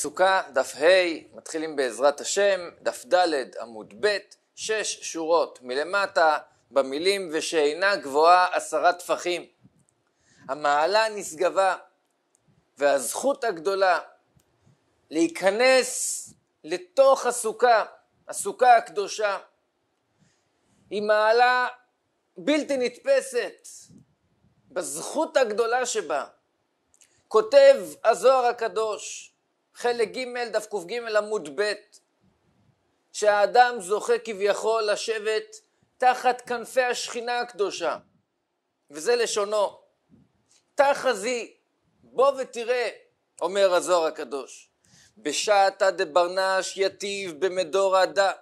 סוכה, דף ה', מתחילים בעזרת השם, דף ד', עמוד ב', שש שורות מלמטה, במילים ושאינה גבוהה עשרה טפחים. המעלה נשגבה והזכות הגדולה להיכנס לתוך הסוכה, הסוכה הקדושה, היא מעלה בלתי נתפסת בזכות הגדולה שבה. כותב הזוהר הקדוש, חלק ג' דף קג עמוד ב', שהאדם זוכה כביכול לשבת תחת כנפי השכינה הקדושה, וזה לשונו, תחזי, בוא ותראה, אומר הזוהר הקדוש, בשעתא דברנש יטיב במדור עדה,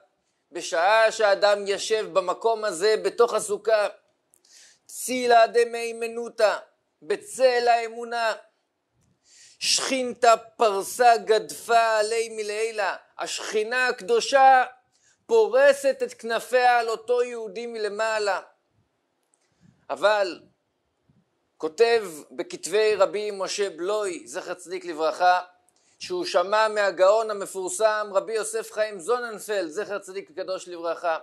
בשעה שהאדם ישב במקום הזה בתוך הסוכה, צילה דמיימנותא, בצל האמונה, שכינתא פרסה גדפה עלי מלעילה, השכינה הקדושה פורסת את כנפיה על אותו יהודי מלמעלה. אבל כותב בכתבי רבי משה בלוי, זכר צדיק לברכה, שהוא שמע מהגאון המפורסם רבי יוסף חיים זוננפלד, זכר צדיק וקדוש לברכה,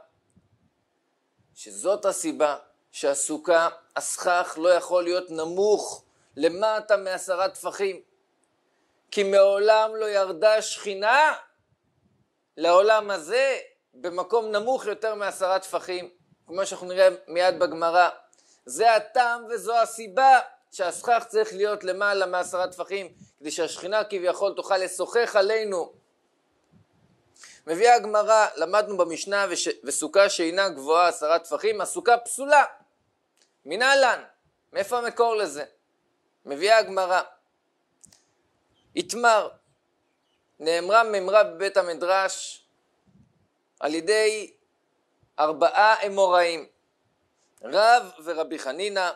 שזאת הסיבה שהסוכה, הסכך לא יכול להיות נמוך למטה מעשרה טפחים. כי מעולם לא ירדה שכינה לעולם הזה במקום נמוך יותר מעשרה טפחים, כמו שאנחנו נראה מיד בגמרא. זה הטעם וזו הסיבה שהסכך צריך להיות למעלה מעשרה טפחים, כדי שהשכינה כביכול תוכל לשוחח עלינו. מביאה הגמרא, למדנו במשנה וש... וסוכה שאינה גבוהה עשרה טפחים, הסוכה פסולה. מנהלן, מאיפה המקור לזה? מביאה הגמרא. יתמר, נאמרה ממרה בבית המדרש על ידי ארבעה אמוראים, רב ורבי חנינא,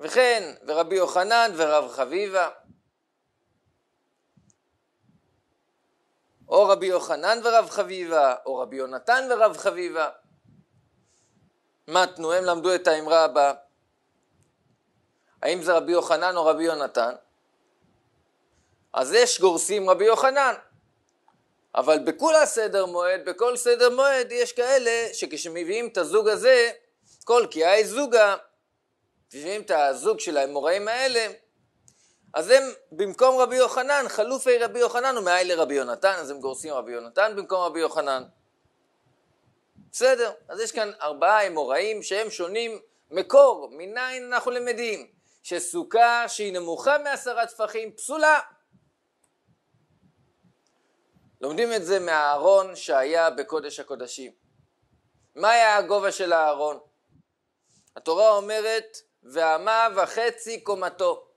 וכן ורבי יוחנן ורב חביבה, או רבי יוחנן ורב חביבה, או רבי יונתן ורב חביבה. מתנו, הם למדו את האמרה הבאה. האם זה רבי יוחנן או רבי יונתן? אז יש גורסים רבי יוחנן. אבל בכולה סדר מועד, בכל סדר מועד יש כאלה שכשמביאים את הזוג הזה, כל קיאי זוגה, מביאים את הזוג של האמוראים האלה, אז הם במקום רבי יוחנן, חלופי רבי יוחנן ומאי לרבי יונתן, אז הם גורסים רבי יונתן במקום רבי יוחנן. בסדר, אז יש כאן ארבעה אמוראים שהם שונים מקור, מניין אנחנו למדים? שסוכה שהיא נמוכה מעשרה טפחים פסולה. לומדים את זה מהארון שהיה בקודש הקודשים. מה היה הגובה של הארון? התורה אומרת, ואמה וחצי קומתו.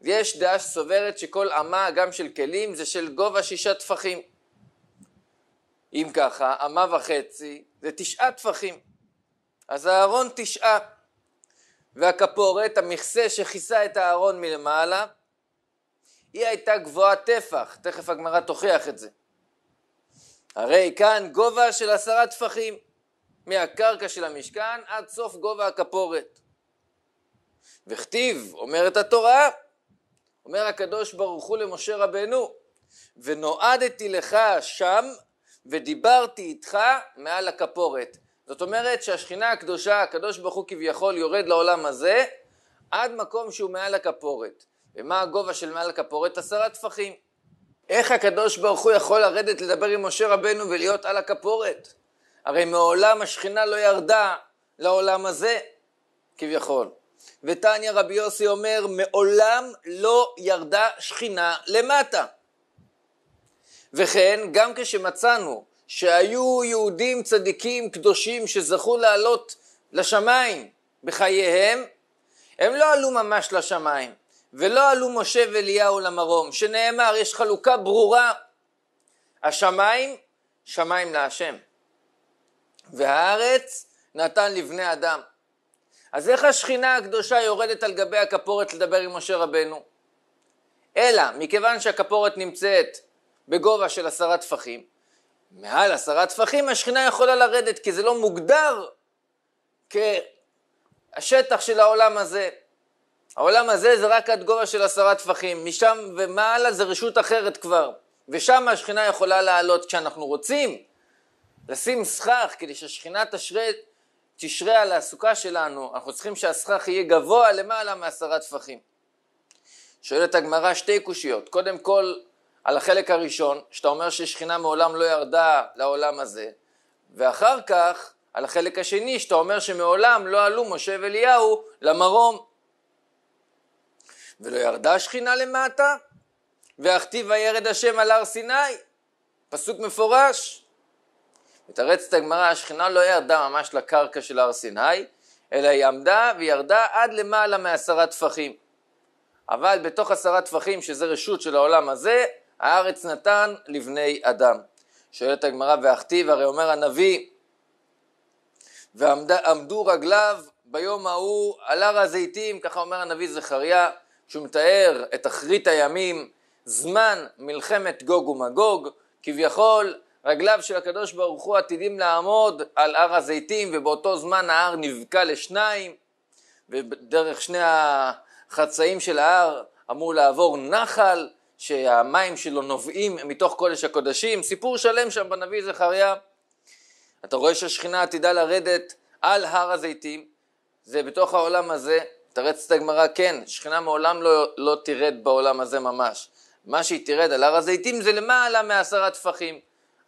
יש דעה שסוברת שכל אמה, גם של כלים, זה של גובה שישה טפחים. אם ככה, אמה וחצי זה תשעה טפחים. אז הארון תשעה. והכפורת, המכסה שכיסה את הארון מלמעלה, היא הייתה גבוהה טפח, תכף הגמרא תוכיח את זה. הרי כאן גובה של עשרה טפחים, מהקרקע של המשכן עד סוף גובה הכפורת. וכתיב, אומרת התורה, אומר הקדוש ברוך הוא למשה רבנו, ונועדתי לך שם ודיברתי איתך מעל הכפורת. זאת אומרת שהשכינה הקדושה, הקדוש ברוך הוא כביכול יורד לעולם הזה עד מקום שהוא מעל הכפורת. ומה הגובה של מעל הכפורת? עשרה טפחים. איך הקדוש ברוך הוא יכול לרדת לדבר עם משה רבנו ולהיות על הכפורת? הרי מעולם השכינה לא ירדה לעולם הזה, כביכול. ותניא רבי יוסי אומר, מעולם לא ירדה שכינה למטה. וכן, גם כשמצאנו שהיו יהודים צדיקים קדושים שזכו לעלות לשמיים בחייהם, הם לא עלו ממש לשמיים. ולא עלו משה ואליהו למרום, שנאמר, יש חלוקה ברורה, השמיים, שמיים להשם, והארץ נתן לבני אדם. אז איך השכינה הקדושה יורדת על גבי הכפורת לדבר עם משה רבנו? אלא, מכיוון שהכפורת נמצאת בגובה של עשרה טפחים, מעל עשרה טפחים השכינה יכולה לרדת, כי זה לא מוגדר כשטח של העולם הזה. העולם הזה זה רק עד גובה של עשרה טפחים, משם ומעלה זה רשות אחרת כבר, ושם השכינה יכולה לעלות כשאנחנו רוצים לשים סכך כדי שהשכינה תשרה, תשרה על הסוכה שלנו, אנחנו צריכים שהסכך יהיה גבוה למעלה מעשרה טפחים. שואלת הגמרא שתי קושיות, קודם כל על החלק הראשון, שאתה אומר ששכינה מעולם לא ירדה לעולם הזה, ואחר כך על החלק השני, שאתה אומר שמעולם לא עלו משה ואליהו למרום. ולא ירדה שכינה למטה, ואכתיב וירד השם על הר סיני, פסוק מפורש. מתרצת הגמרא, השכינה לא ירדה ממש לקרקע של הר סיני, אלא היא עמדה וירדה עד למעלה מעשרה טפחים. אבל בתוך עשרה טפחים, שזה רשות של העולם הזה, הארץ נתן לבני אדם. שואלת הגמרא, ואכתיב, הרי אומר הנביא, ועמדו רגליו ביום ההוא על הר הזיתים, ככה אומר הנביא זכריה, שהוא מתאר את אחרית הימים, זמן מלחמת גוג ומגוג, כביכול רגליו של הקדוש ברוך הוא עתידים לעמוד על הר הזיתים, ובאותו זמן ההר נבקע לשניים, ודרך שני החצאים של ההר אמור לעבור נחל, שהמים שלו נובעים מתוך קודש הקודשים, סיפור שלם שם בנביא זכריה. אתה רואה שהשכינה עתידה לרדת על הר הזיתים, זה בתוך העולם הזה, תרצת הגמרא, כן, שכינה מעולם לא, לא תרד בעולם הזה ממש. מה שהיא תרד על הר הזיתים זה למעלה מעשרה טפחים,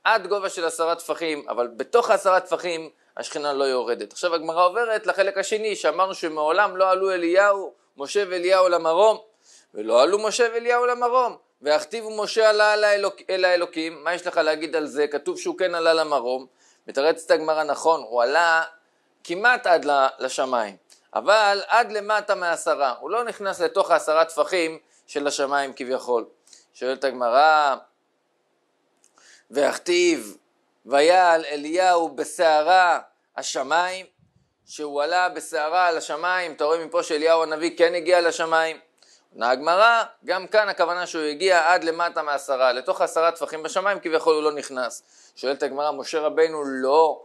עד גובה של עשרה טפחים, אבל בתוך העשרה טפחים השכינה לא יורדת. עכשיו הגמרא עוברת לחלק השני, שאמרנו שמעולם לא עלו אליהו, משה ואליהו למרום, ולא עלו משה ואליהו למרום. והכתיבו משה עלה אל, האלוק, אל האלוקים, מה יש לך להגיד על זה? כתוב שהוא כן עלה למרום, מתרצת הגמרא נכון, הוא עלה כמעט עד לשמיים, אבל עד למטה מעשרה, הוא לא נכנס לתוך העשרה טפחים של השמיים כביכול. שואלת הגמרא, והכתיב ויעל אליהו בסערה השמיים, שהוא עלה בסערה על השמיים, אתה רואה מפה שאליהו הנביא כן הגיע לשמיים. עונה הגמרא, גם כאן הכוונה שהוא הגיע עד למטה מעשרה, לתוך עשרה טפחים בשמיים, כביכול הוא לא נכנס. שואלת הגמרא, משה רבנו לא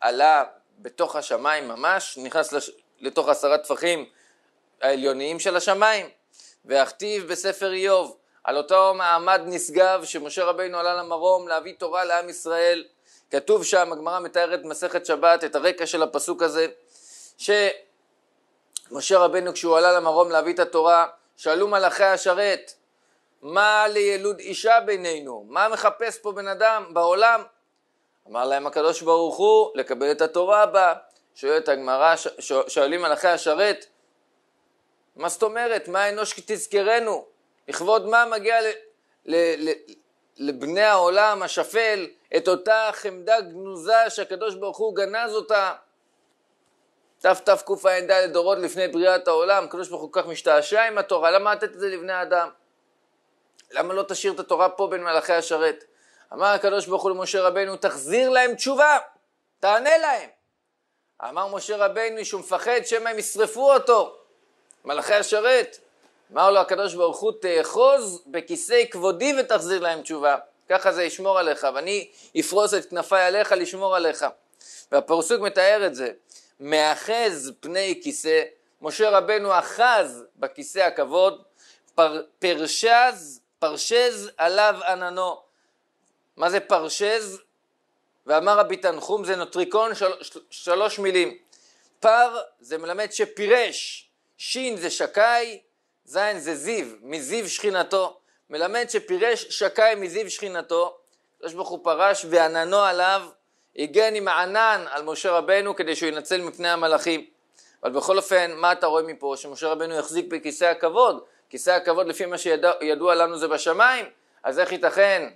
עלה בתוך השמיים ממש, נכנס לש... לתוך עשרה טפחים העליוניים של השמיים. והכתיב בספר איוב, על אותו מעמד נשגב שמשה רבינו עלה למרום להביא תורה לעם ישראל. כתוב שם, הגמרא מתארת מסכת שבת, את הרקע של הפסוק הזה, שמשה רבינו כשהוא עלה למרום להביא את התורה, שאלו מלאכי השרת, מה לילוד אישה בינינו? מה מחפש פה בן אדם בעולם? אמר להם הקדוש ברוך הוא, לקבל את התורה הבאה. שואלת הגמרא, שואלים מלאכי השרת, מה זאת אומרת? מה אנוש תזכרנו? לכבוד מה מגיע ל, ל, ל, לבני העולם השפל את אותה חמדה גנוזה שהקדוש ברוך הוא גנז אותה תתקע"ד דורות לפני בריאת העולם, הקדוש ברוך הוא כך משתעשע עם התורה, למה לתת את זה לבני אדם? למה לא תשאיר את התורה פה בין מלאכי השרת? אמר הקדוש ברוך הוא למשה רבנו, תחזיר להם תשובה, תענה להם. אמר משה רבנו שהוא מפחד שמא הם ישרפו אותו, מלאכי השרת. אמר לו הקדוש ברוך הוא, תאחוז בכיסא כבודי ותחזיר להם תשובה. ככה זה ישמור עליך, ואני אפרוס את כנפיי עליך לשמור עליך. והפרסוק מתאר את זה. מאחז פני כיסא, משה רבנו אחז בכיסא הכבוד, פר, פרשז, פרשז עליו עננו. מה זה פרשז? ואמר רבי תנחום זה נוטריקון של, של, שלוש מילים. פר זה מלמד שפירש, שין זה שקאי, זין זה זיו, מזיו שכינתו. מלמד שפירש שקאי מזיו שכינתו, הקדוש ברוך הוא פרש ועננו עליו הגן עם הענן על משה רבנו כדי שהוא ינצל מפני המלאכים. אבל בכל אופן, מה אתה רואה מפה? שמשה רבנו יחזיק בכיסא הכבוד. כיסא הכבוד לפי מה שידוע לנו זה בשמיים, אז איך ייתכן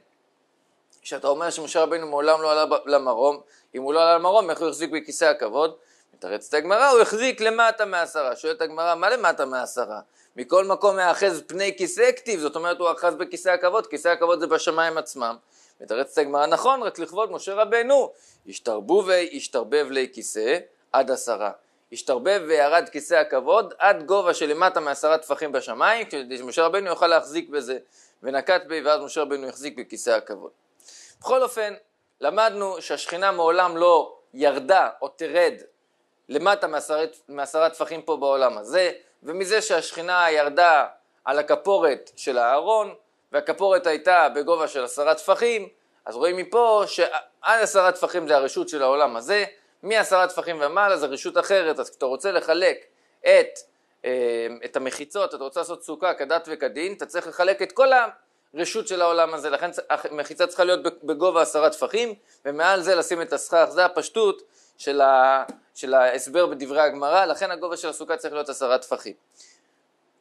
שאתה אומר שמשה רבנו מעולם לא עלה למרום, אם הוא לא עלה למרום, איך הוא יחזיק בכיסא הכבוד? מתרצת הגמרא, הוא החזיק למטה מעשרה. שואלת הגמרא, מה למטה מעשרה? מכל מקום מאחז פני כיסא כתיב, זאת אומרת הוא אחז בכיסא הכבוד, כיסא הכבוד זה בשמיים עצמם. מתרצת הגמרא, נכון, רק לכבוד משה רבנו. השתרבו והשתרבב לי כיסא עד עשרה. השתרבב וירד כיסא הכבוד עד גובה של למטה מעשרה טפחים בשמיים, כדי שמשה רבנו יוכל להחזיק בזה. ונקט בי ואז משה רבנו יחזיק בכיסא הכבוד. בכל אופן, למדנו שהשכינה מעולם לא ירדה או תרד למטה מעשרה, טפחים פה בעולם הזה, ומזה שהשכינה ירדה על הכפורת של הארון, והכפורת הייתה בגובה של עשרה טפחים, אז רואים מפה שעד עשרה טפחים זה הרשות של העולם הזה, מעשרה טפחים ומעלה זה רשות אחרת, אז כשאתה רוצה לחלק את, אה, את המחיצות, אתה רוצה לעשות סוכה כדת וכדין, אתה צריך לחלק את כל הרשות של העולם הזה, לכן המחיצה צריכה להיות בגובה עשרה טפחים, ומעל זה לשים את הסכך, זה הפשטות של, ה, של ההסבר בדברי הגמרא, לכן הגובה של הסוכה צריך להיות עשרה טפחים.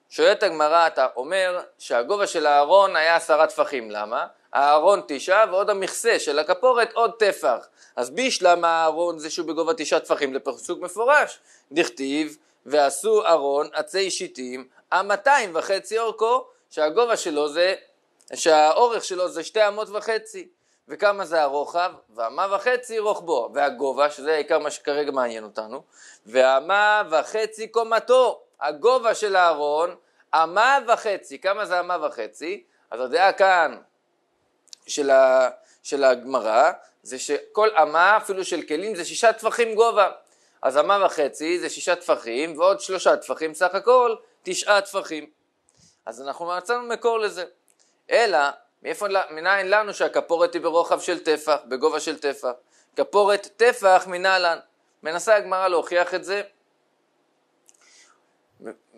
שואלת הגמרא, אתה אומר שהגובה של הארון היה עשרה טפחים, למה? הארון תשעה ועוד המכסה של הכפורת עוד טפח. אז בישלם הארון זה שהוא בגובה תשעה טפחים, זה פסוק מפורש. דכתיב, ועשו ארון עצי שיטים, המאתיים וחצי אורכו, שהגובה שלו זה, שהאורך שלו זה שתי אמות וחצי. וכמה זה הרוחב? ואמה וחצי רוחבו, והגובה, שזה העיקר מה שכרגע מעניין אותנו, ואמה וחצי קומתו, הגובה של הארון, אמה וחצי, כמה זה אמה וחצי? אז הדעה כאן של, ה, של הגמרא זה שכל אמה, אפילו של כלים, זה שישה טפחים גובה. אז אמה וחצי זה שישה טפחים, ועוד שלושה טפחים, סך הכל תשעה טפחים. אז אנחנו מצאנו מקור לזה. אלא מאיפה, מנין לנו שהכפורת היא ברוחב של טפח, בגובה של טפח? כפורת טפח מנהלן. מנסה הגמרא להוכיח את זה.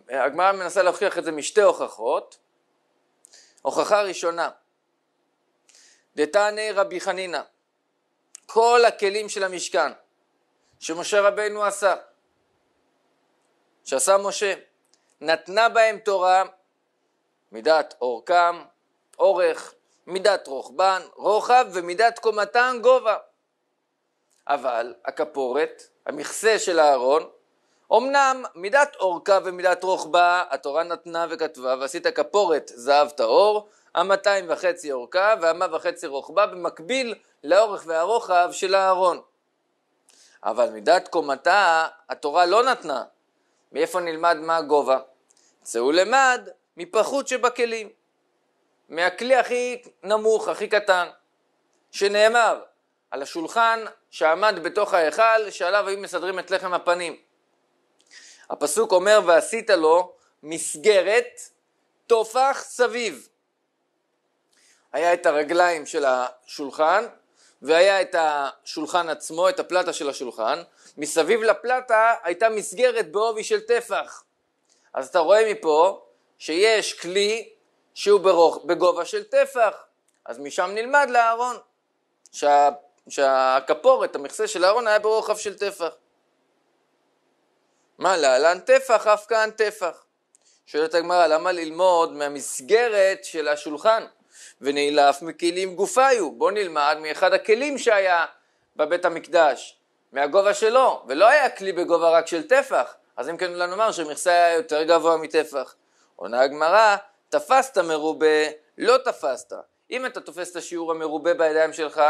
הגמרא מנסה להוכיח את זה משתי הוכחות. הוכחה ראשונה, דתנא רבי חנינא, כל הכלים של המשכן שמשה רבנו עשה, שעשה משה, נתנה בהם תורה מידת אורכם, אורך, מידת רוחבן, רוחב ומידת קומתן גובה. אבל הכפורת, המכסה של הארון, אמנם מידת אורכה ומידת רוחבה התורה נתנה וכתבה ועשית כפורת זהב טהור, המאתיים וחצי אורכה והמה וחצי רוחבה במקביל לאורך והרוחב של הארון. אבל מידת קומתה התורה לא נתנה. מאיפה נלמד מה הגובה? צאו למד מפחות שבכלים. מהכלי הכי נמוך, הכי קטן, שנאמר על השולחן שעמד בתוך ההיכל, שעליו היו מסדרים את לחם הפנים. הפסוק אומר, ועשית לו מסגרת טופח סביב. היה את הרגליים של השולחן, והיה את השולחן עצמו, את הפלטה של השולחן. מסביב לפלטה הייתה מסגרת בעובי של טפח. אז אתה רואה מפה שיש כלי שהוא ברוך, בגובה של טפח, אז משם נלמד לאהרון, שה, שהכפורת, המכסה של אהרון היה ברוחב של טפח. מה להלן טפח, אף כאן טפח. שואלת הגמרא, למה ללמוד מהמסגרת של השולחן? ונאלף מכלים גופיו. בוא נלמד מאחד הכלים שהיה בבית המקדש, מהגובה שלו, ולא היה כלי בגובה רק של טפח. אז אם כן אולי נאמר שמכסה היה יותר גבוה מטפח. עונה הגמרא, תפסת מרובה, לא תפסת. אם אתה תופס את השיעור המרובה בידיים שלך,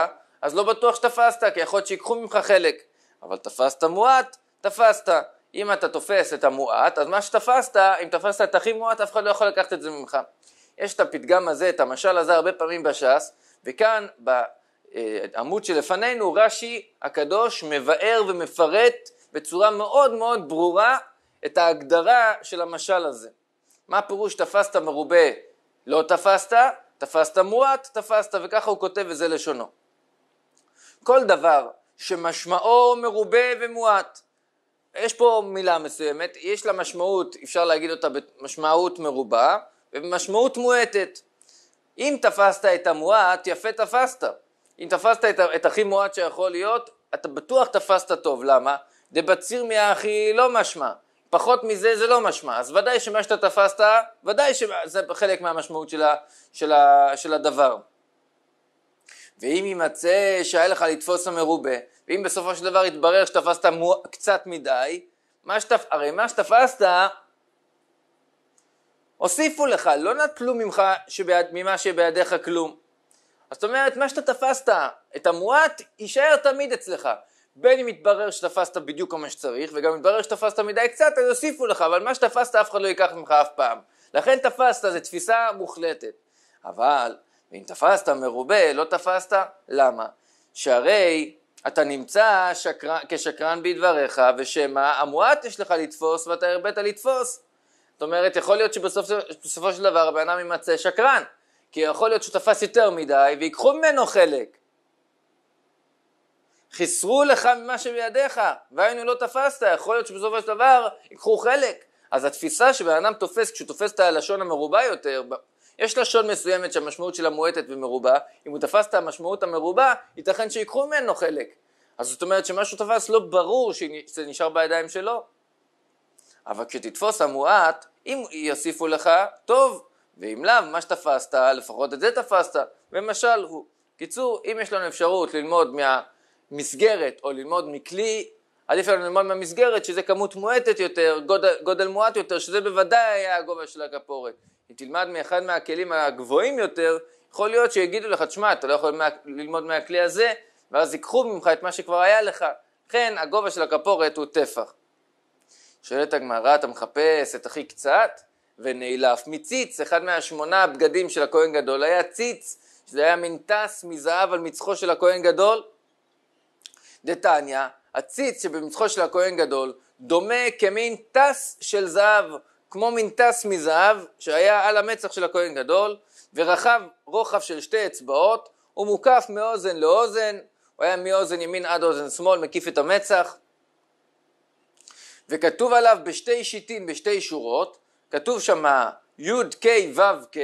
אז לא בטוח שתפסת, כי יכול להיות שיקחו ממך חלק. אבל תפסת מועט, תפסת. אם אתה תופס את המועט, אז מה שתפסת, אם תפסת את הכי מועט, אף אחד לא יכול לקחת את זה ממך. יש את הפתגם הזה, את המשל הזה הרבה פעמים בש"ס, וכאן בעמוד שלפנינו רש"י הקדוש מבאר ומפרט בצורה מאוד מאוד ברורה את ההגדרה של המשל הזה. מה הפירוש תפסת מרובה לא תפסת, תפסת מועט, תפסת, וככה הוא כותב וזה לשונו. כל דבר שמשמעו מרובה ומועט, יש פה מילה מסוימת, יש לה משמעות, אפשר להגיד אותה במשמעות מרובה ובמשמעות מועטת. אם תפסת את המועט, יפה תפסת. אם תפסת את, את הכי מועט שיכול להיות, אתה בטוח תפסת טוב. למה? דבציר מהכי לא משמע. פחות מזה זה לא משמע. אז ודאי שמה שאתה תפסת, ודאי שזה חלק מהמשמעות של, ה, של, ה, של הדבר. ואם יימצא שהיה לך לתפוס המרובה, ואם בסופו של דבר יתברר שתפסת מו... קצת מדי, מה שתפ... הרי מה שתפסת, הוסיפו לך, לא נטלו ממך שביד... ממה שבידיך כלום. זאת אומרת, מה שאתה תפסת, את המועט, יישאר תמיד אצלך. בין אם יתברר שתפסת בדיוק כמו שצריך, וגם יתברר שתפסת מדי קצת, אז יוסיפו לך, אבל מה שתפסת אף אחד לא ייקח ממך אף פעם. לכן תפסת, זו תפיסה מוחלטת. אבל, אם תפסת מרובה, לא תפסת, למה? שהרי אתה נמצא שקר... כשקרן בדבריך, ושמא המועט יש לך לתפוס ואתה הרבית לתפוס. זאת אומרת, יכול להיות שבסופו של דבר הבן אדם יימצא שקרן, כי יכול להיות שהוא תפס יותר מדי ויקחו ממנו חלק. חיסרו לך ממה שבידיך, והיינו לא תפסת, יכול להיות שבסופו של דבר ייקחו חלק. אז התפיסה שבן אדם תופס, כשהוא תופס את הלשון המרובה יותר, יש לשון מסוימת שהמשמעות שלה מועטת ומרובה, אם הוא תפס את המשמעות המרובה, ייתכן שיקחו ממנו חלק. אז זאת אומרת שמה שהוא תפס לא ברור שזה נשאר בידיים שלו. אבל כשתתפוס המועט, אם יוסיפו לך, טוב, ואם לאו, מה שתפסת, לפחות את זה תפסת, ומשל הוא. קיצור, אם יש לנו אפשרות ללמוד מהמסגרת או ללמוד מכלי, עדיף לנו ללמוד מהמסגרת שזה כמות מועטת יותר, גודל, גודל מועט יותר, שזה בוודאי היה הגובה של הכפורת. אם תלמד מאחד מהכלים הגבוהים יותר, יכול להיות שיגידו לך, תשמע, אתה לא יכול מה, ללמוד מהכלי הזה, ואז ייקחו ממך את מה שכבר היה לך. לכן הגובה של הכפורת הוא טפח. שואלת הגמרא, אתה מחפש את הכי קצת ונעלף מציץ, אחד מהשמונה הבגדים של הכהן גדול היה ציץ, שזה היה מין טס מזהב על מצחו של הכהן גדול. דתניא, הציץ שבמצחו של הכהן גדול דומה כמין טס של זהב, כמו מין טס מזהב שהיה על המצח של הכהן גדול, ורחב רוחב של שתי אצבעות, הוא מוקף מאוזן לאוזן, הוא היה מאוזן ימין עד אוזן שמאל, מקיף את המצח, וכתוב עליו בשתי שיטים, בשתי שורות, כתוב שם י' ק' ו' ק',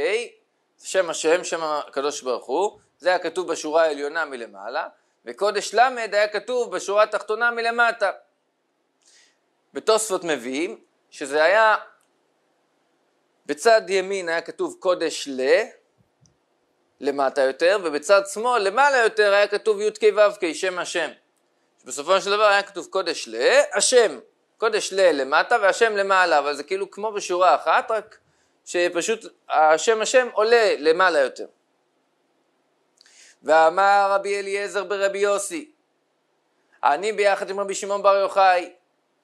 שם השם, שם הקדוש ברוך הוא, זה היה כתוב בשורה העליונה מלמעלה, וקודש ל' היה כתוב בשורה התחתונה מלמטה. בתוספות מביאים שזה היה, בצד ימין היה כתוב קודש ל, למטה יותר, ובצד שמאל למעלה יותר היה כתוב י' ק' ו' ק', שם השם. בסופו של דבר היה כתוב קודש ל, השם. קודש ל למטה והשם למעלה, אבל זה כאילו כמו בשורה אחת, רק שפשוט השם השם עולה למעלה יותר. ואמר רבי אליעזר ברבי יוסי, אני ביחד עם רבי שמעון בר יוחאי,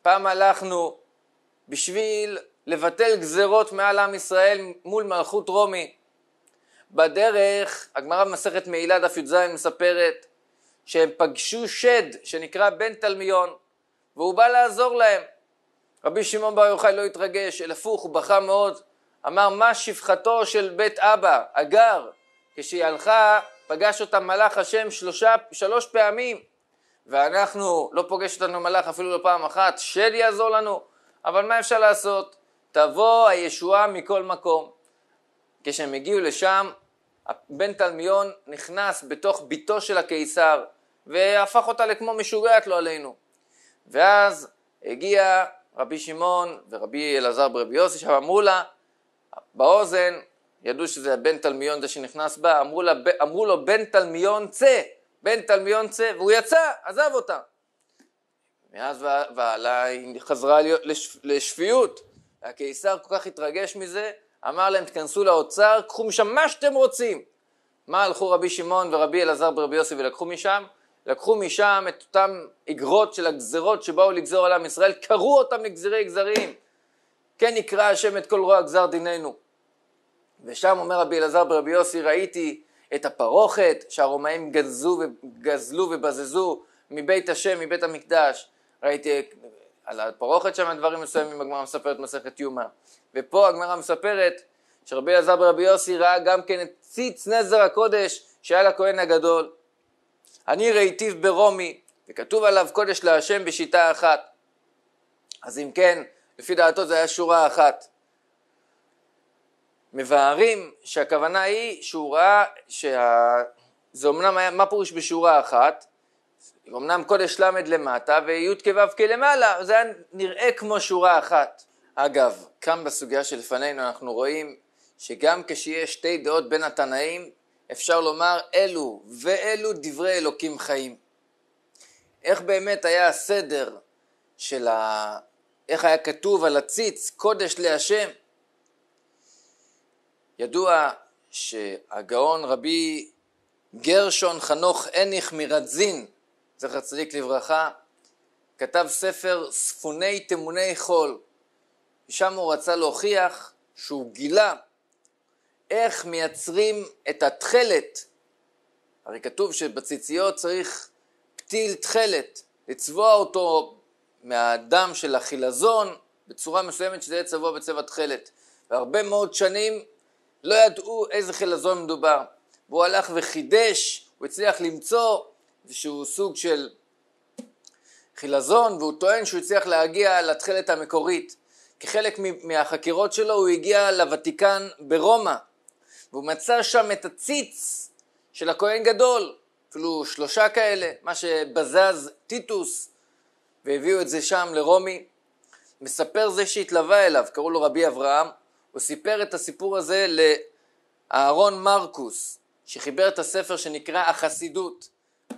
פעם הלכנו בשביל לבטל גזרות מעל עם ישראל מול מלכות רומי. בדרך, הגמרא במסכת מעילה דף י"ז מספרת שהם פגשו שד שנקרא בן תלמיון. והוא בא לעזור להם. רבי שמעון בר יוחאי לא התרגש, אלא הפוך, הוא בכה מאוד, אמר מה שפחתו של בית אבא, הגר, כשהיא הלכה, פגש אותה מלאך השם שלושה, שלוש פעמים, ואנחנו, לא פוגש אותנו מלאך אפילו לא פעם אחת, שד יעזור לנו, אבל מה אפשר לעשות? תבוא הישועה מכל מקום. כשהם הגיעו לשם, בן תלמיון נכנס בתוך ביתו של הקיסר, והפך אותה לכמו משוגעת לו עלינו. ואז הגיע רבי שמעון ורבי אלעזר ברבי יוסי, שם אמרו לה, באוזן, ידעו שזה בן תלמיון זה שנכנס בה, אמרו, לה, אמרו לו בן תלמיון צא, בן תלמיון צא, והוא יצא, עזב אותה. מאז והלאה היא חזרה לשפ, לשפיות. הקיסר כל כך התרגש מזה, אמר להם תכנסו לאוצר, קחו משם מה שאתם רוצים. מה הלכו רבי שמעון ורבי אלעזר ברבי יוסי ולקחו משם? לקחו משם את אותם אגרות של הגזרות שבאו לגזור על עם ישראל, קראו אותם לגזירי גזרים. כן יקרא השם את כל רוע גזר דיננו. ושם אומר רבי אלעזר ברבי יוסי, ראיתי את הפרוכת שהרומאים גזלו, גזלו ובזזו מבית השם, מבית המקדש. ראיתי על הפרוכת שם דברים מסוימים, הגמרא מספרת מסכת יומא. ופה הגמרא מספרת שרבי אלעזר ברבי יוסי ראה גם כן את ציץ נזר הקודש שהיה לכהן הגדול. אני ראיתיו ברומי, וכתוב עליו קודש להשם בשיטה אחת. אז אם כן, לפי דעתו זה היה שורה אחת. מבארים שהכוונה היא שהוא ראה שה... זה אמנם היה, מה פירוש בשורה אחת? אמנם קודש ל' למטה וי' כו' כלמעלה, זה היה נראה כמו שורה אחת. אגב, כאן בסוגיה שלפנינו אנחנו רואים שגם כשיש שתי דעות בין התנאים, אפשר לומר אלו ואלו דברי אלוקים חיים. איך באמת היה הסדר של ה... איך היה כתוב על הציץ, קודש להשם. ידוע שהגאון רבי גרשון חנוך הניך מרדזין, זכר צדיק לברכה, כתב ספר ספוני תמוני חול. ושם הוא רצה להוכיח שהוא גילה איך מייצרים את התכלת. הרי כתוב שבציציות צריך פתיל תכלת, לצבוע אותו מהדם של החילזון, בצורה מסוימת שזה יהיה צבוע בצבע תכלת. והרבה מאוד שנים לא ידעו איזה חילזון מדובר. והוא הלך וחידש, הוא הצליח למצוא איזשהו סוג של חילזון, והוא טוען שהוא הצליח להגיע לתכלת המקורית. כחלק מהחקירות שלו הוא הגיע לוותיקן ברומא, והוא מצא שם את הציץ של הכהן גדול, אפילו שלושה כאלה, מה שבזז טיטוס, והביאו את זה שם לרומי. מספר זה שהתלווה אליו, קראו לו רבי אברהם, הוא סיפר את הסיפור הזה לאהרון מרקוס, שחיבר את הספר שנקרא החסידות.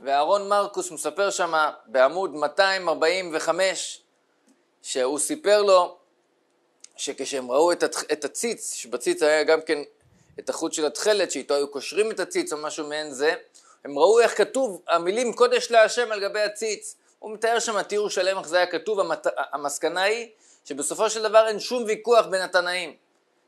ואהרון מרקוס מספר שם בעמוד 245, שהוא סיפר לו שכשהם ראו את הציץ, שבציץ היה גם כן את החוט של התכלת, שאיתו היו קושרים את הציץ או משהו מעין זה, הם ראו איך כתוב המילים קודש להשם על גבי הציץ. הוא מתאר שם תיאור שלם איך זה היה כתוב, המת... המסקנה היא שבסופו של דבר אין שום ויכוח בין התנאים.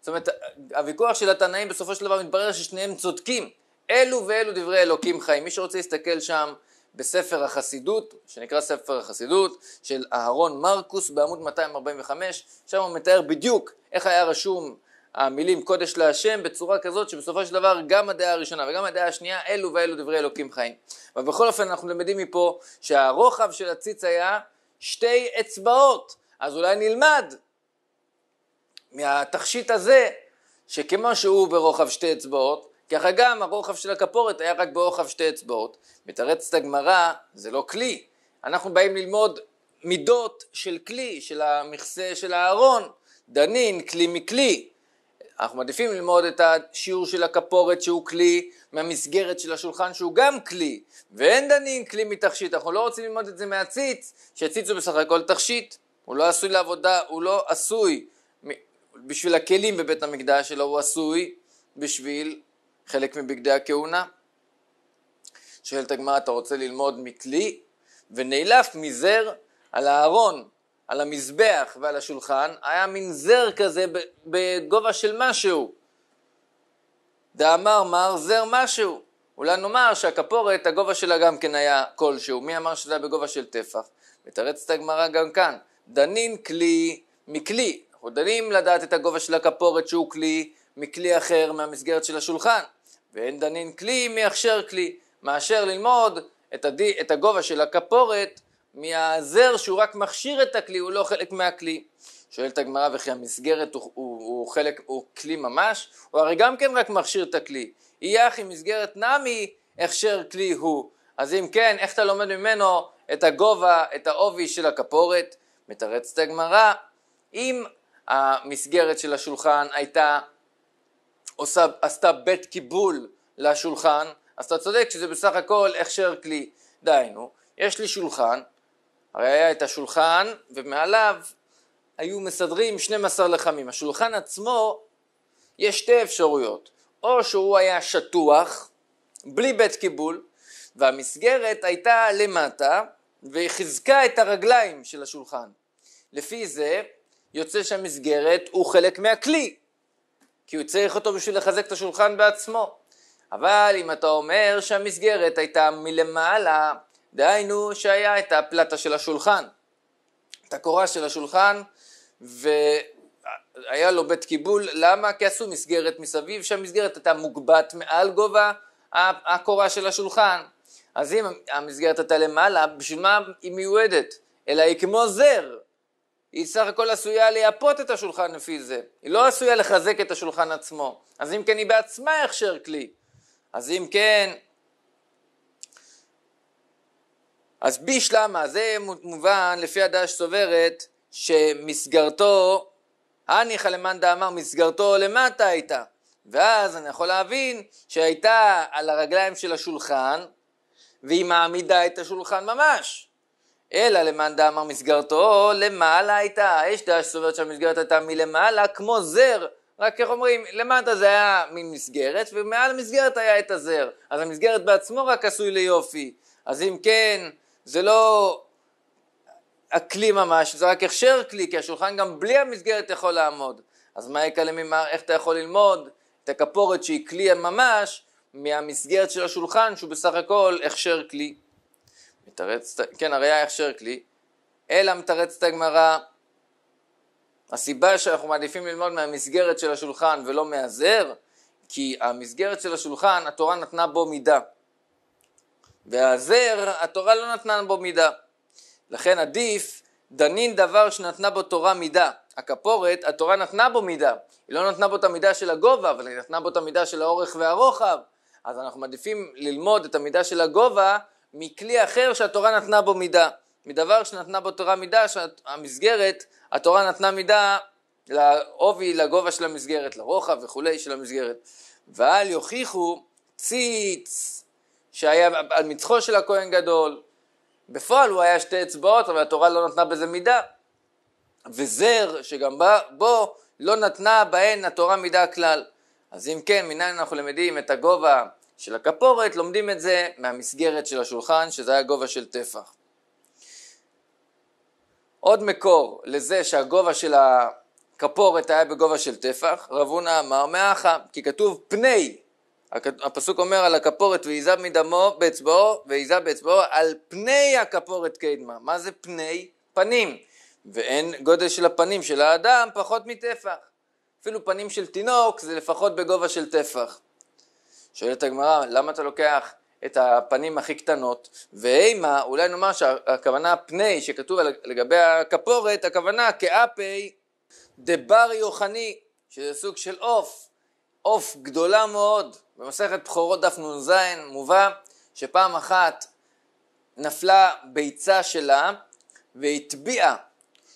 זאת אומרת, הוויכוח של התנאים בסופו של דבר מתברר ששניהם צודקים. אלו ואלו דברי אלוקים חיים. מי שרוצה להסתכל שם בספר החסידות, שנקרא ספר החסידות, של אהרון מרקוס בעמוד 245, שם הוא מתאר בדיוק איך היה רשום המילים קודש להשם בצורה כזאת שבסופו של דבר גם הדעה הראשונה וגם הדעה השנייה אלו ואלו דברי אלוקים חיים. אבל בכל אופן אנחנו למדים מפה שהרוחב של הציץ היה שתי אצבעות, אז אולי נלמד מהתכשיט הזה שכמו שהוא ברוחב שתי אצבעות, ככה גם הרוחב של הכפורת היה רק ברוחב שתי אצבעות. מתרצת הגמרא, זה לא כלי. אנחנו באים ללמוד מידות של כלי, של המכסה של הארון, דנין, כלי מכלי. אנחנו מעדיפים ללמוד את השיעור של הכפורת שהוא כלי, מהמסגרת של השולחן שהוא גם כלי, ואין דנין כלי מתכשיט. אנחנו לא רוצים ללמוד את זה מהציץ, שהציץ הוא בסך הכל תכשיט. הוא לא עשוי לעבודה, הוא לא עשוי בשביל הכלים בבית המקדש, אלא הוא עשוי בשביל חלק מבגדי הכהונה. שואלת הגמרא, אתה רוצה ללמוד מכלי? ונאלף מזר על הארון, על המזבח ועל השולחן, היה מין זר כזה בגובה של משהו. דאמר מר זר משהו. אולי נאמר שהכפורת, הגובה שלה גם כן היה כלשהו. מי אמר שזה היה בגובה של טפח? מתרצת הגמרא גם כאן. דנין כלי מכלי. אנחנו דנים לדעת את הגובה של הכפורת שהוא כלי מכלי אחר מהמסגרת של השולחן. ואין דנין כלי מהכשר כלי, מאשר ללמוד את, הד... את הגובה של הכפורת מהזר שהוא רק מכשיר את הכלי, הוא לא חלק מהכלי. שואלת הגמרא וכי המסגרת הוא, הוא, הוא חלק, הוא כלי ממש, הוא הרי גם כן רק מכשיר את הכלי. יהיה אחי מסגרת נמי הכשר כלי הוא. אז אם כן, איך אתה לומד ממנו את הגובה, את העובי של הכפורת? מתרצת הגמרא, אם המסגרת של השולחן הייתה עושה, עשתה בית קיבול לשולחן, אז אתה צודק שזה בסך הכל הכשר כלי. דהיינו, יש לי שולחן, הרי היה את השולחן, ומעליו היו מסדרים 12 לחמים. השולחן עצמו, יש שתי אפשרויות, או שהוא היה שטוח, בלי בית קיבול, והמסגרת הייתה למטה, וחיזקה את הרגליים של השולחן. לפי זה, יוצא שהמסגרת הוא חלק מהכלי. כי הוא צריך אותו בשביל לחזק את השולחן בעצמו. אבל אם אתה אומר שהמסגרת הייתה מלמעלה, דהיינו שהיה את הפלטה של השולחן, את הקורה של השולחן, והיה לו בית קיבול, למה? כי עשו מסגרת מסביב, שהמסגרת הייתה מוגבעת מעל גובה הקורה של השולחן. אז אם המסגרת הייתה למעלה, בשביל מה היא מיועדת? אלא היא כמו זר, היא סך הכל עשויה לייפות את השולחן לפי זה, היא לא עשויה לחזק את השולחן עצמו, אז אם כן היא בעצמה הכשר כלי, אז אם כן, אז בישלמה, זה מובן לפי הדעה שסוברת שמסגרתו, הניחא למאן דאמר מסגרתו למטה הייתה, ואז אני יכול להבין שהייתה על הרגליים של השולחן והיא מעמידה את השולחן ממש. אלא למאן דאמר מסגרתו למעלה הייתה, יש דעה שסוברת שהמסגרת הייתה מלמעלה כמו זר, רק איך אומרים, למטה זה היה מין מסגרת ומעל המסגרת היה את הזר, אז המסגרת בעצמו רק עשוי ליופי, אז אם כן זה לא הכלי ממש, זה רק הכשר כלי, כי השולחן גם בלי המסגרת יכול לעמוד, אז מה ממר, איך אתה יכול ללמוד את הכפורת שהיא כלי ממש מהמסגרת של השולחן שהוא בסך הכל הכשר כלי מתרץ, כן, הרי היה הכשר כלי, אלא מתרצת הגמרא, הסיבה שאנחנו מעדיפים ללמוד מהמסגרת של השולחן ולא מהזר, כי המסגרת של השולחן, התורה נתנה בו מידה. והזר, התורה לא נתנה בו מידה. לכן עדיף דנין דבר שנתנה בו תורה מידה. הכפורת, התורה נתנה בו מידה. היא לא נתנה בו את המידה של הגובה, אבל היא נתנה בו את המידה של האורך והרוחב. אז אנחנו מעדיפים ללמוד את המידה של הגובה מכלי אחר שהתורה נתנה בו מידה. מדבר שנתנה בו תורה מידה, שהמסגרת, התורה נתנה מידה לעובי, לגובה של המסגרת, לרוחב וכולי של המסגרת. ואל יוכיחו ציץ שהיה על מצחו של הכהן גדול. בפועל הוא היה שתי אצבעות, אבל התורה לא נתנה בזה מידה. וזר, שגם בו לא נתנה בהן התורה מידה כלל. אז אם כן, מנין אנחנו למדים את הגובה של הכפורת, לומדים את זה מהמסגרת של השולחן, שזה היה גובה של טפח. עוד מקור לזה שהגובה של הכפורת היה בגובה של טפח, רב הונא אמר מאחה, כי כתוב פני, הפסוק אומר על הכפורת וייזב מדמו באצבעו וייזב באצבעו על פני הכפורת קדמה, מה זה פני? פנים, ואין גודל של הפנים של האדם פחות מטפח, אפילו פנים של תינוק זה לפחות בגובה של טפח. שואלת הגמרא, למה אתה לוקח את הפנים הכי קטנות, ואימה, אולי נאמר שהכוונה פני שכתוב לגבי הכפורת, הכוונה כאפי דבר יוחני, שזה סוג של עוף, עוף גדולה מאוד. במסכת בכורות דף נ"ז מובא שפעם אחת נפלה ביצה שלה והטביעה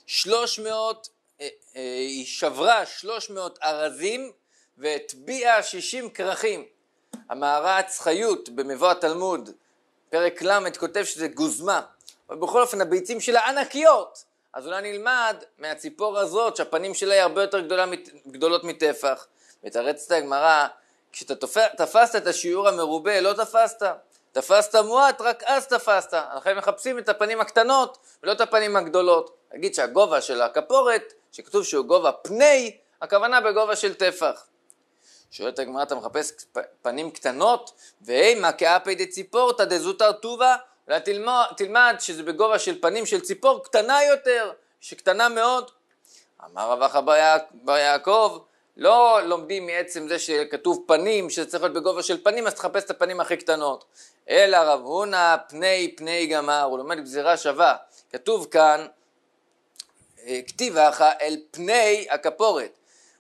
שלוש מאות, אה, אה, היא שברה שלוש מאות ארזים והטביעה שישים כרכים. המהר"ץ חיות במבוא התלמוד, פרק ל', כותב שזה גוזמה, אבל בכל אופן הביצים שלה ענקיות, אז אולי נלמד מהציפור הזאת שהפנים שלה היא הרבה יותר גדולה, גדולות מטפח. מתרצת הגמרא, כשאתה תפסת את השיעור המרובה לא תפסת, תפסת מועט רק אז תפסת, לכן מחפשים את הפנים הקטנות ולא את הפנים הגדולות. נגיד שהגובה של הכפורת, שכתוב שהוא גובה פני, הכוונה בגובה של טפח. שואלת הגמרא, אתה מחפש פנים קטנות? ואימה כאפי דציפורתא דזוטר טובה? אולי תלמד, תלמד שזה בגובה של פנים של ציפור קטנה יותר, שקטנה מאוד. אמר רב אחא בר יעקב, לא לומדים מעצם זה שכתוב פנים, שזה צריך להיות בגובה של פנים, אז תחפש את הפנים הכי קטנות. אלא רב הונא פני פני גמר, הוא לומד גזירה שווה. כתוב כאן, אה, כתיב אחא אל פני הכפורת.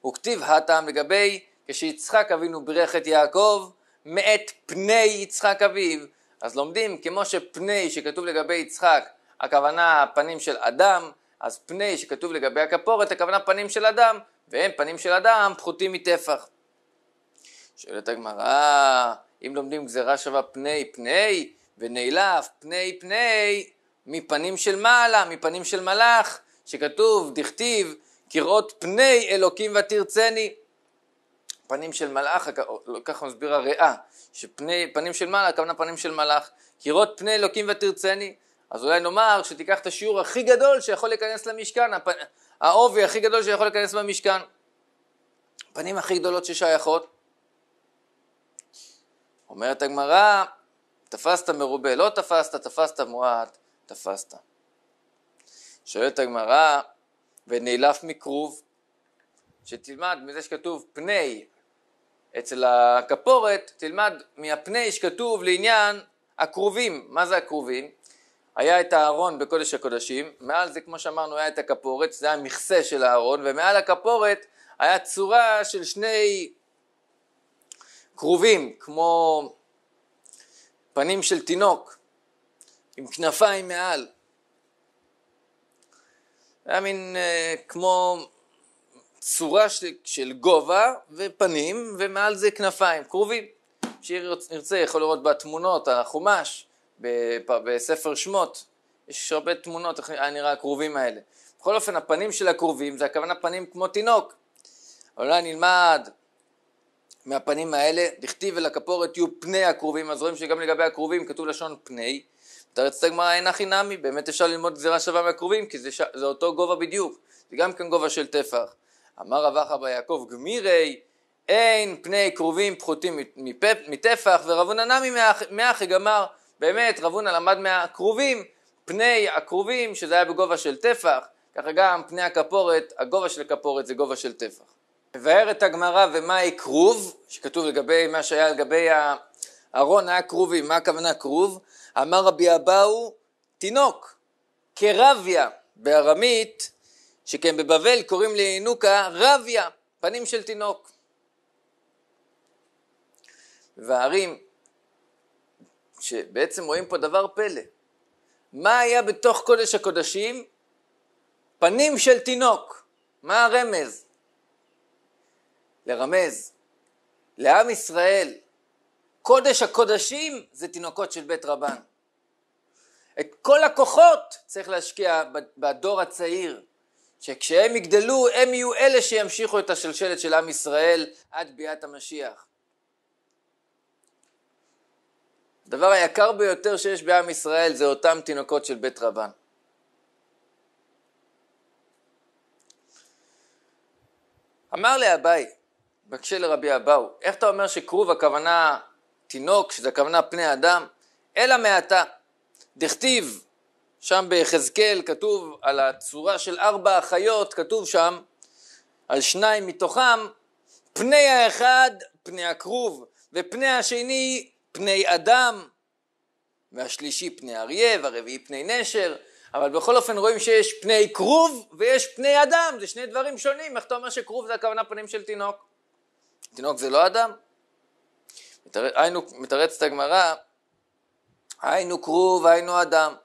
וכתיב הטעם לגבי כשיצחק אבינו בירך את יעקב מאת פני יצחק אביו. אז לומדים כמו שפני שכתוב לגבי יצחק הכוונה פנים של אדם, אז פני שכתוב לגבי הכפורת הכוונה פנים של אדם, והם פנים של אדם פחותים מטפח. שואלת הגמרא, אם לומדים גזירה שווה פני פני ונאלף פני פני מפנים של מעלה, מפנים של מלאך, שכתוב, דכתיב, כראות פני אלוקים ותרצני. פנים של מלאך, ככה מסביר הריאה, שפנים של מעלה, הכוונה פנים של מלאך, כראות פני אלוקים ותרצני. אז אולי נאמר שתיקח את השיעור הכי גדול שיכול להיכנס למשכן, הפ... העובי הכי גדול שיכול להיכנס במשכן. הפנים הכי גדולות ששייכות. אומרת הגמרא, תפסת מרובה, לא תפסת, תפסת מועט, תפסת. שואלת הגמרא, ונאלף מכרוב, שתלמד מזה שכתוב פני אצל הכפורת, תלמד מהפני שכתוב לעניין הכרובים. מה זה הכרובים? היה את הארון בקודש הקודשים, מעל זה כמו שאמרנו היה את הכפורת, זה היה מכסה של הארון, ומעל הכפורת היה צורה של שני כרובים, כמו פנים של תינוק, עם כנפיים מעל. היה מין אה, כמו צורה של, של גובה ופנים, ומעל זה כנפיים, כרובים. שירצה יכול לראות בתמונות, החומש, בספר שמות, יש הרבה תמונות איך נראה הכרובים האלה. בכל אופן, הפנים של הכרובים זה הכוונה פנים כמו תינוק. אולי נלמד מהפנים האלה, דכתיב אל הכפורת יהיו פני הכרובים, אז רואים שגם לגבי הכרובים כתוב לשון פני. מתרצת הגמרא אין הכי נמי, באמת אפשר ללמוד גזירה שווה מהכרובים, כי זה, ש... זה אותו גובה בדיוק, זה גם כן גובה של טפח. אמר רב אחא ביעקב גמירי אין פני כרובים פחותים מטפח ורבונה נמי מאחי גמר באמת רבונה למד מהכרובים פני הכרובים שזה היה בגובה של טפח ככה גם פני הכפורת, הגובה של הכפורת זה גובה של טפח. מבארת הגמרא ומהי כרוב, שכתוב לגבי מה שהיה לגבי הארון היה כרובים, מה הכוונה כרוב? אמר רבי אבאו תינוק, כרביה בארמית, שכן בבבל קוראים לינוקה רביה, פנים של תינוק. והערים, שבעצם רואים פה דבר פלא. מה היה בתוך קודש הקודשים? פנים של תינוק. מה הרמז? לרמז, לעם ישראל, קודש הקודשים זה תינוקות של בית רבן. את כל הכוחות צריך להשקיע בדור הצעיר, שכשהם יגדלו הם יהיו אלה שימשיכו את השלשלת של עם ישראל עד ביאת המשיח. הדבר היקר ביותר שיש בעם ישראל זה אותם תינוקות של בית רבן. אמר לאביי, מקשה לרבי אבאו, איך אתה אומר שכרוב הכוונה תינוק, שזה הכוונה פני אדם? אלא מעתה. דכתיב, שם ביחזקאל כתוב על הצורה של ארבע החיות, כתוב שם על שניים מתוכם, פני האחד פני הכרוב, ופני השני פני אדם, והשלישי פני אריה, והרביעי פני נשר, אבל בכל אופן רואים שיש פני כרוב ויש פני אדם, זה שני דברים שונים, איך אתה אומר שכרוב זה הכוונה פנים של תינוק? תינוק זה לא אדם? היינו, מתרצת הגמרא, היינו כרוב, היינו אדם.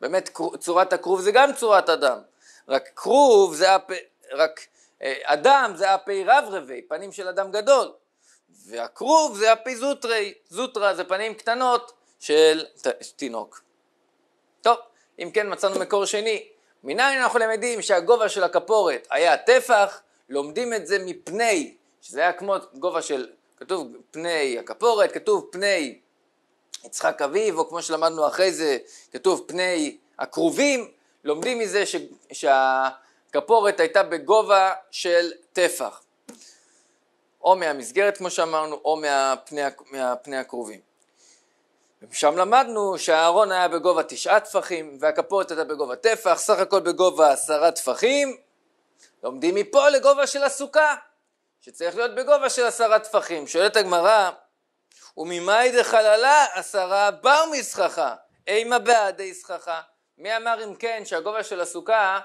באמת צורת הכרוב זה גם צורת אדם, רק כרוב זה הפ... רק אה, אדם זה הפי רב רבי, פנים של אדם גדול. והכרוב זה הפי זוטרי, זוטרה זה פנים קטנות של תינוק. טוב, אם כן מצאנו מקור שני, מניין אנחנו למדים שהגובה של הכפורת היה טפח, לומדים את זה מפני, שזה היה כמו גובה של, כתוב פני הכפורת, כתוב פני יצחק אביו, או כמו שלמדנו אחרי זה, כתוב פני הכרובים, לומדים מזה ש, שהכפורת הייתה בגובה של טפח. או מהמסגרת כמו שאמרנו, או מהפני, מהפני הקרובים. ושם למדנו שהארון היה בגובה תשעה טפחים והכפורת הייתה בגובה טפח, סך הכל בגובה עשרה טפחים. לומדים מפה לגובה של הסוכה, שצריך להיות בגובה של עשרה טפחים. שואלת הגמרא, וממאי דחללה עשרה בר מסככה, אימה בעדי סככה. מי אמר אם כן שהגובה של הסוכה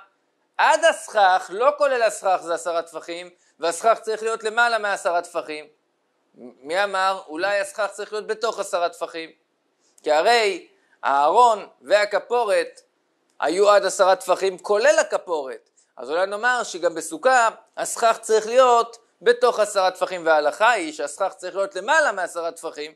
עד הסכך, לא כולל הסכך זה עשרה טפחים, והסכך צריך להיות למעלה מעשרה טפחים. מי אמר? אולי הסכך צריך להיות בתוך עשרה טפחים. כי הרי הארון והכפורת היו עד עשרה טפחים כולל הכפורת. אז אולי נאמר שגם בסוכה הסכך צריך להיות בתוך עשרה טפחים, וההלכה היא שהסכך צריך להיות למעלה מעשרה טפחים.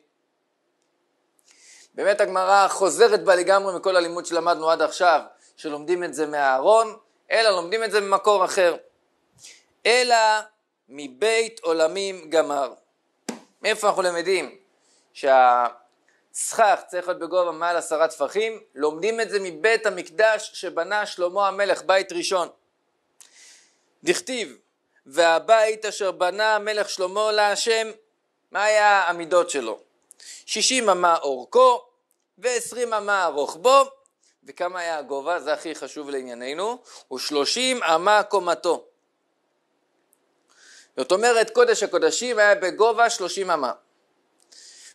באמת הגמרא חוזרת בה לגמרי מכל הלימוד שלמדנו עד עכשיו, שלומדים את זה מהארון, אלא לומדים את זה ממקור אחר. אלא מבית עולמים גמר. מאיפה אנחנו למדים? שהסכך צריך להיות בגובה מעל עשרה טפחים, לומדים את זה מבית המקדש שבנה שלמה המלך, בית ראשון. דכתיב, והבית אשר בנה המלך שלמה להשם, מה היה המידות שלו? שישים אמה אורכו ועשרים אמה רוחבו, וכמה היה הגובה? זה הכי חשוב לענייננו, ושלושים אמה קומתו. זאת אומרת, קודש הקודשים היה בגובה שלושים אמה.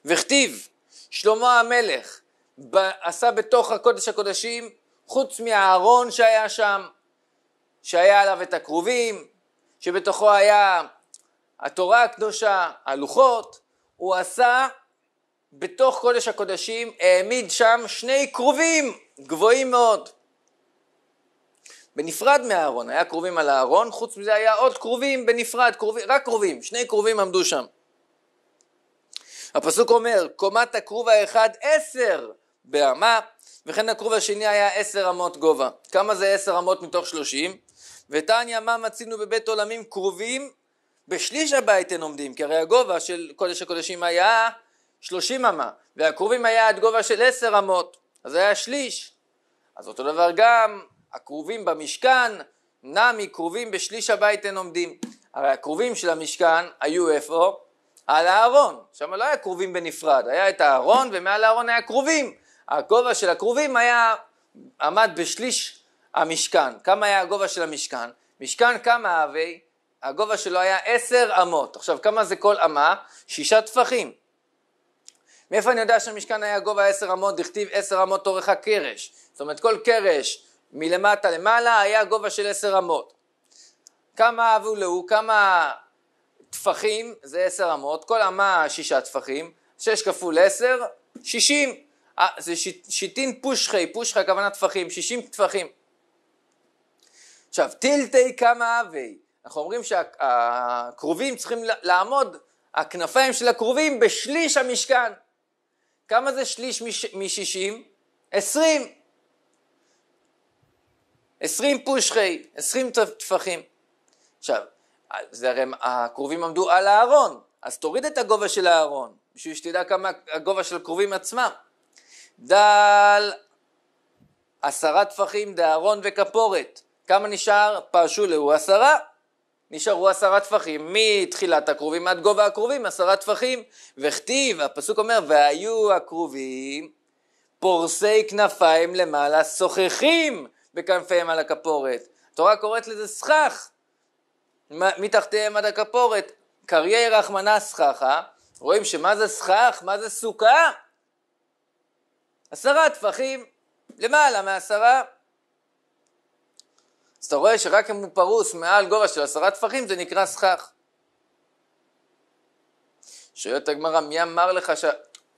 וכתיב, שלמה המלך עשה בתוך הקודש הקודשים, חוץ מהארון שהיה שם, שהיה עליו את הכרובים, שבתוכו היה התורה הקדושה, הלוחות, הוא עשה בתוך קודש הקודשים, העמיד שם שני כרובים גבוהים מאוד. בנפרד מהארון, היה כרובים על הארון, חוץ מזה היה עוד כרובים בנפרד, כרובים, רק כרובים, שני כרובים עמדו שם. הפסוק אומר, קומת הכרוב האחד עשר באמה, וכן הכרוב השני היה עשר אמות גובה. כמה זה עשר אמות מתוך שלושים? ותניא מה מצינו בבית עולמים כרובים? בשליש הבית הם עומדים, כי הרי הגובה של קודש הקודשים היה שלושים אמה, והכרובים היה עד גובה של עשר אמות, אז היה שליש. אז אותו דבר גם הכרובים במשכן, נמי כרובים בשליש הבית הם עומדים. הרי הכרובים של המשכן היו איפה? על הארון. שם לא היה כרובים בנפרד, היה את הארון ומעל הארון היה כרובים. הגובה של הכרובים היה, עמד בשליש המשכן. כמה היה הגובה של המשכן? משכן כמה אבי? הגובה שלו היה עשר אמות. עכשיו, כמה זה כל אמה? שישה טפחים. מאיפה אני יודע שהמשכן היה גובה עשר אמות? דכתיב עשר אמות אורך הקרש. זאת אומרת, כל קרש מלמטה למעלה היה גובה של עשר אמות. כמה אבו להו? כמה טפחים? זה עשר אמות. כל אמה שישה טפחים. שש כפול עשר, שישים. אה, זה שיטין פושחי, פושחי הכוונה טפחים, שישים טפחים. עכשיו, טילטי כמה אבי, אנחנו אומרים שהכרובים צריכים לעמוד, הכנפיים של הכרובים בשליש המשכן. כמה זה שליש משישים? עשרים. עשרים פושחי, עשרים טפחים. עכשיו, זה הרי הכרובים עמדו על הארון, אז תוריד את הגובה של הארון, בשביל שתדע כמה הגובה של הכרובים עצמם. דל עשרה טפחים דארון וכפורת. כמה נשאר? פרשו עשרה. נשארו עשרה טפחים, מתחילת הכרובים עד גובה הכרובים, עשרה טפחים. וכתיב, הפסוק אומר, והיו הכרובים פורסי כנפיים למעלה, שוחחים בכנפיהם על הכפורת. התורה קוראת לזה סכך, מתחתיהם עד הכפורת. קריי רחמנה סככה, רואים שמה זה סכך, מה זה סוכה? עשרה טפחים, למעלה מעשרה. אז אתה רואה שרק אם הוא פרוס מעל גובה של עשרה טפחים זה נקרא סכך. שואלת הגמרא, מי אמר לך ש...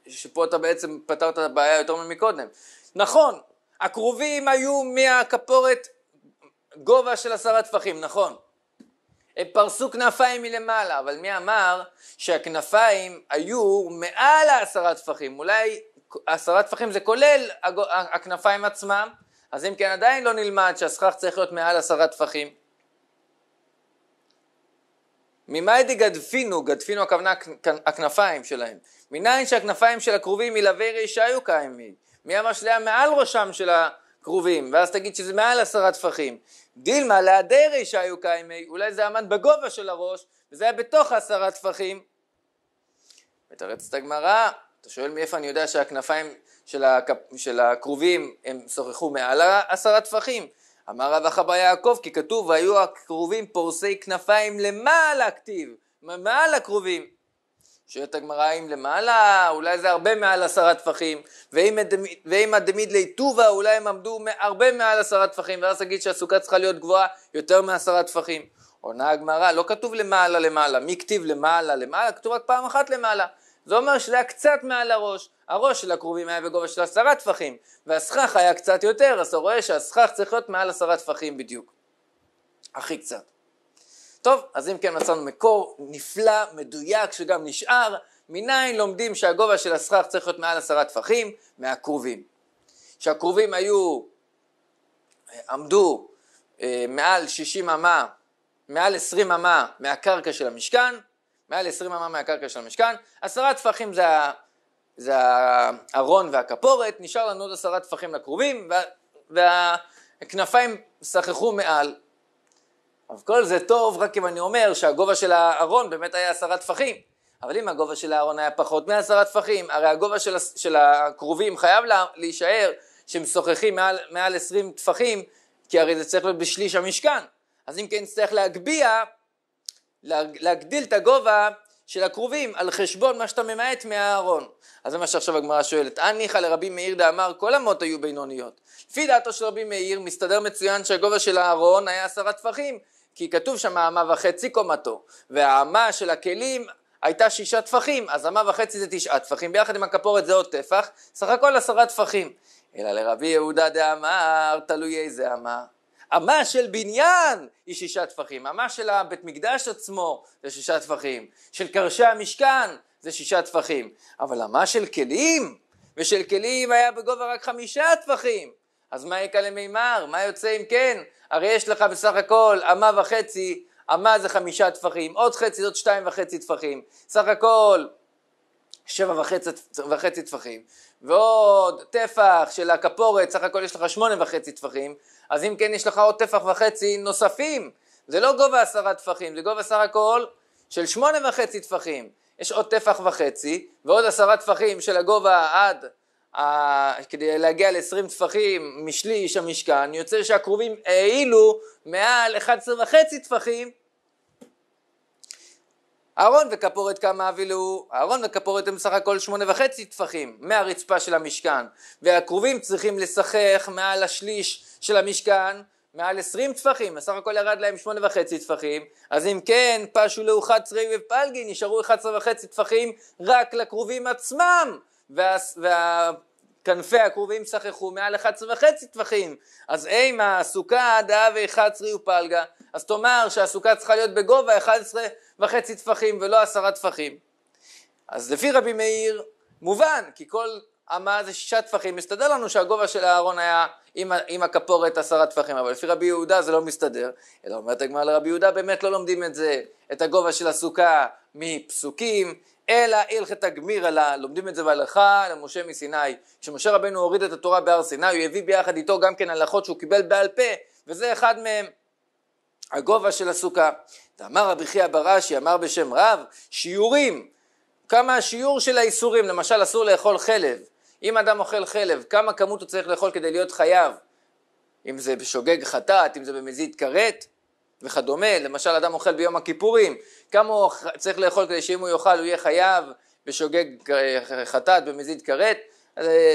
שפה אתה בעצם פתרת את הבעיה יותר ממקודם? נכון, הכרובים היו מהכפורת גובה של עשרה טפחים, נכון. הם פרסו כנפיים מלמעלה, אבל מי אמר שהכנפיים היו מעל העשרה טפחים? אולי עשרה טפחים זה כולל הכנפיים עצמם, אז אם כן עדיין לא נלמד שהסכך צריך להיות מעל עשרה טפחים. ממאי גדפינו, גדפינו הכוונה הכנפיים שלהם. מניין שהכנפיים של הכרובים מלווה רישיו קיימים. מי אמר שזה היה מעל ראשם של הכרובים, ואז תגיד שזה מעל עשרה טפחים. דילמה לידי רישיו קיימי, אולי זה עמד בגובה של הראש, וזה היה בתוך עשרה טפחים. מתרצת הגמרא, אתה שואל מאיפה אני יודע שהכנפיים של, הכ... של הכרובים הם שוחחו מעל עשרה טפחים? אמר רב אחבא יעקב כי כתוב והיו הכרובים פורסי כנפיים למעלה כתיב, מעל הכרובים. שואלת הגמרא אם למעלה, אולי זה הרבה מעל עשרה טפחים, ואם הדמיד ליטובה אולי הם עמדו הרבה מעל עשרה טפחים, ואז תגיד שהסוכה צריכה להיות גבוהה יותר מעשרה טפחים. עונה הגמרא, לא כתוב למעלה למעלה, מי כתיב למעלה למעלה? כתוב רק פעם אחת למעלה. זה אומר שזה היה קצת מעל הראש. הראש של הכרובים היה בגובה של עשרה טפחים, והסכך היה קצת יותר, אז אתה רואה שהסכך צריך להיות מעל עשרה טפחים בדיוק. הכי קצת. טוב, אז אם כן מצאנו מקור נפלא, מדויק, שגם נשאר, מניין לומדים שהגובה של הסכך צריך להיות מעל עשרה טפחים מהכרובים. שהכרובים היו, עמדו אה, מעל שישים אמה, מעל עשרים אמה מהקרקע של המשכן, מעל 20 אמה מהקרקע של המשכן, עשרה טפחים זה, זה הארון והכפורת, נשאר לנו עוד עשרה טפחים לכרובים, וה, והכנפיים שחחו מעל. אבל כל זה טוב רק אם אני אומר שהגובה של הארון באמת היה עשרה טפחים. אבל אם הגובה של הארון היה פחות מעשרה טפחים, הרי הגובה של, של הכרובים חייב לה, להישאר שהם משוחחים מעל, מעל 20 טפחים, כי הרי זה צריך להיות בשליש המשכן. אז אם כן נצטרך להגביה להגדיל את הגובה של הכרובים על חשבון מה שאתה ממעט מהארון. אז זה מה שעכשיו הגמרא שואלת. הניחא לרבי מאיר דאמר כל אמות היו בינוניות. לפי דעתו של רבי מאיר מסתדר מצוין שהגובה של הארון היה עשרה טפחים, כי כתוב שם אמה וחצי קומתו, והאמה של הכלים הייתה שישה טפחים, אז אמה וחצי זה תשעה טפחים, ביחד עם הכפורת זה עוד טפח, סך הכל עשרה טפחים. אלא לרבי יהודה דאמר, תלוי איזה אמה. אמה של בניין היא שישה טפחים, אמה של הבית מקדש עצמו זה שישה טפחים, של קרשי המשכן זה שישה טפחים, אבל אמה של כלים, ושל כלים היה בגובה רק חמישה טפחים, אז מה יקה למימר? מה יוצא אם כן? הרי יש לך בסך הכל אמה וחצי, אמה זה חמישה טפחים, עוד חצי זאת שתיים וחצי טפחים, סך הכל שבע וחצי, טפחים, ועוד טפח של הכפורת, סך הכל יש לך שמונה וחצי טפחים, אז אם כן יש לך עוד טפח וחצי נוספים, זה לא גובה עשרה טפחים, זה גובה סך הכל של שמונה וחצי טפחים. יש עוד טפח וחצי ועוד עשרה טפחים של הגובה עד כדי להגיע ל-20 טפחים משליש המשכן, יוצא שהכרובים העילו מעל 11 וחצי טפחים. אהרון וכפורת כמה אבילו, אהרון וכפורת הם בסך הכל שמונה וחצי טפחים מהרצפה של המשכן, והכרובים צריכים לשחך מעל השליש של המשכן, מעל 20 טפחים, בסך הכל ירד להם שמונה וחצי טפחים, אז אם כן, פשו לאו 11 ופלגי, נשארו 11 וחצי טפחים רק לכרובים עצמם, וה, והכנפי הכרובים שחחו מעל 11 וחצי טפחים, אז אימה הסוכה דאה ו-11 ופלגה, אז תאמר שהסוכה צריכה להיות בגובה 11 וחצי טפחים ולא עשרה טפחים. אז לפי רבי מאיר, מובן, כי כל אמה זה שישה טפחים, מסתדר לנו שהגובה של הארון היה עם, עם הכפורת עשרה טפחים, אבל לפי רבי יהודה זה לא מסתדר, אלא אומרת הגמרא לרבי יהודה, באמת לא לומדים את זה, את הגובה של הסוכה מפסוקים, אלא הלכת הגמיר עלה, לומדים את זה בהלכה למשה מסיני. כשמשה רבנו הוריד את התורה בהר סיני, הוא הביא ביחד איתו גם כן הלכות שהוא קיבל בעל פה, וזה אחד מהם, הגובה של הסוכה. ואמר רבי חייא בראשי, אמר בשם רב, שיעורים, כמה השיעור של האיסורים, למשל אסור לאכול חלב, אם אדם אוכל חלב, כמה כמות הוא צריך לאכול כדי להיות חייב? אם זה בשוגג חטאת, אם זה במזיד כרת וכדומה, למשל אדם אוכל ביום הכיפורים, כמה הוא צריך לאכול כדי שאם הוא יאכל הוא יהיה חייב בשוגג חטאת, במזיד כרת,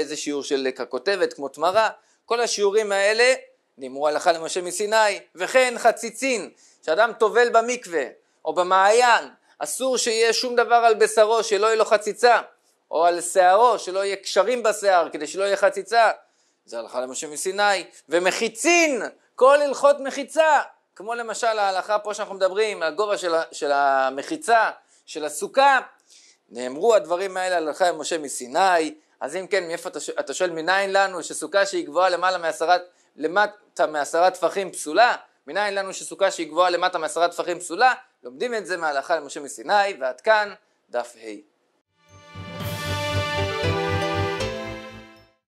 זה שיעור של ככותבת, כמו תמרה, כל השיעורים האלה נאמרו הלכה למשה מסיני, וכן חציצין, שאדם טובל במקווה או במעיין, אסור שיהיה שום דבר על בשרו, שלא יהיה לו חציצה, או על שערו, שלא יהיה קשרים בשיער, כדי שלא יהיה חציצה. זה הלכה למשה מסיני. ומחיצין, כל הלכות מחיצה, כמו למשל ההלכה פה שאנחנו מדברים, הגובה של, של המחיצה, של הסוכה, נאמרו הדברים האלה הלכה למשה מסיני, אז אם כן, מאיפה אתה, אתה שואל מניין לנו שסוכה שהיא גבוהה למעלה מעשרה, למטה מעשרה טפחים פסולה? מניין לנו שסוכה שהיא גבוהה למטה מעשרה טפחים פסולה? לומדים את זה מההלכה למשה מסיני, ועד כאן דף ה'.